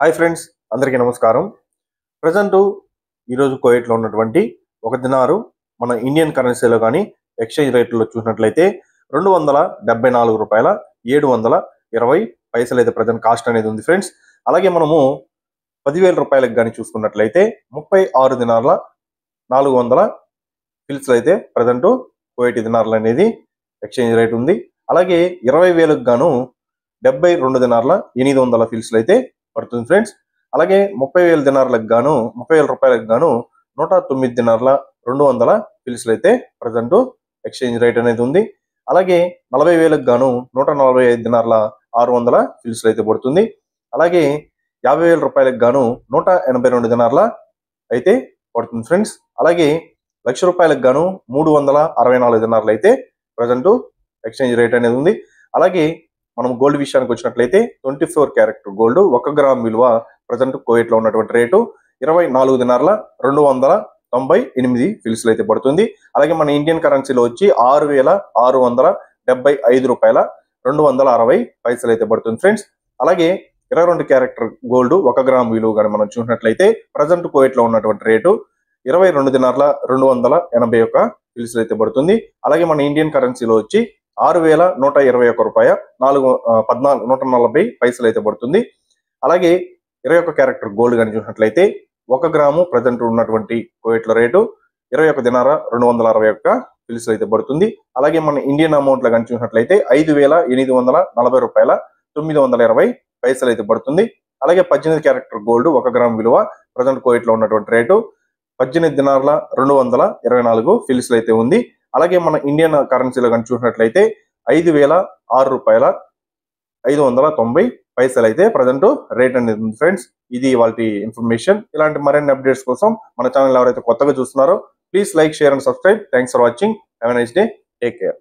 Hi friends అందరికీ నమస్కారం. Present ఈరోజు కోయట్లో ఉన్నటువంటి ఒక దినారు మన ఇండియన్ కరెన్సీలో కానీ ఎక్స్చేంజ్ రేట్లో చూసినట్లయితే రెండు వందల డెబ్బై నాలుగు రూపాయల ఏడు వందల ఇరవై పైసలు అయితే ప్రజెంట్ కాస్ట్ అనేది ఉంది ఫ్రెండ్స్. అలాగే మనము పదివేల రూపాయలకు కానీ చూసుకున్నట్లయితే ముప్పై ఆరు దినాల నాలుగు వందల ఫిల్స్లు అయితే ప్రజెంట్ కోవిట్ దినార్లు అనేది ఎక్స్చేంజ్ రేట్ ఉంది. అలాగే ఇరవై వేలకు గాను డెబ్బై రెండు దినార్ల ఎనిమిది వందల ఫిల్స్లు అయితే పడుతుంది ఫ్రెండ్స్. అలాగే ముప్పై వేల దినార్లకు గాను ముప్పై వేల రూపాయలకు గాను నూట తొమ్మిది దినార్ల రెండు వందల పిలుసులు అయితే ప్రజెంట్ ఎక్స్చేంజ్ రేట్ అనేది ఉంది. అలాగే నలభై వేలకు గాను నూట నలభై ఐదు దినార్ల ఆరు వందల పిలుసులు అయితే పడుతుంది. అలాగే యాభై వేల రూపాయలకు గాను నూట ఎనభై రెండు దినార్ల అయితే పడుతుంది ఫ్రెండ్స్. అలాగే లక్ష రూపాయలకు గాను మూడు వందల అరవై నాలుగు దినార్లు అయితే ప్రజెంట్ ఎక్స్చేంజ్ రేట్ అనేది ఉంది. అలాగే మనం గోల్డ్ విషయానికి వచ్చినట్లయితే ట్వంటీ ఫోర్ క్యారెక్టర్ గోల్డ్ ఒక గ్రామ్ విలువ ప్రజెంట్ కోవిట్లో ఉన్నటువంటి రేటు ఇరవై నాలుగు దినార్ల రెండు వందల తొంభై ఎనిమిది ఫిల్స్లు అయితే పడుతుంది. అలాగే మన ఇండియన్ కరెన్సీలో వచ్చి ఆరు వేల ఆరు వందల డెబ్బై ఐదు రూపాయల రెండు వందల అరవై పైసలు అయితే పడుతుంది ఫ్రెండ్స్ అలాగే ఇరవై రెండు క్యారెక్టర్ గోల్డ్ ఒక గ్రామ్ విలువ కానీ మనం చూసినట్లయితే ప్రజెంట్ కోవిట్లో ఉన్నటువంటి రేటు ఇరవై రెండు దినార్ల రెండు వందల ఎనభై ఒక్క ఫిల్స్లు అయితే పడుతుంది. అలాగే మన ఇండియన్ కరెన్సీలో వచ్చి ఆరు వేల నూట ఇరవై ఒక్క రూపాయ నాలుగు పద్నాలుగు నూట నలభై పైసలు అయితే పడుతుంది. అలాగే ఇరవై ఒక్క క్యారెక్టర్ గోల్డ్ కానీ చూసినట్లయితే ఒక గ్రాము ప్రజెంట్ ఉన్నటువంటి కోయిట్ల రేటు ఇరవై ఒక్క దినార రెండు వందల అరవై ఒక్క పిలుసులు అయితే పడుతుంది. అలాగే మన ఇండియన్ అమౌంట్లో కానీ చూసినట్లయితే ఐదు వేల ఎనిమిది వందల నలభై రూపాయల తొమ్మిది వందల ఇరవై పైసలు అయితే పడుతుంది. అలాగే పద్దెనిమిది క్యారెక్టర్ గోల్డ్ ఒక గ్రామ్ విలువ ప్రజెంట్ కోయిట్లో ఉన్నటువంటి రేటు పద్దెనిమిది దినార్ల రెండు వందల ఇరవై నాలుగు ఫిల్స్లు అయితే ఉంది. అలాగే మన ఇండియన్ కరెన్సీలో కానీ చూసినట్లయితే ఐదు వేల ఆరు రూపాయల ఐదు వందల తొంభై పైసలు అయితే ప్రజెంట్ రేట్ అనేది ఉంది ఫ్రెండ్స్ ఇది వాళ్ళ ఇన్ఫర్మేషన్ ఇలాంటి మరిన్ని అప్డేట్స్ కోసం మన ఛానల్ ఎవరైతే కొత్తగా చూస్తున్నారో please like share and subscribe thanks for watching have nice day take care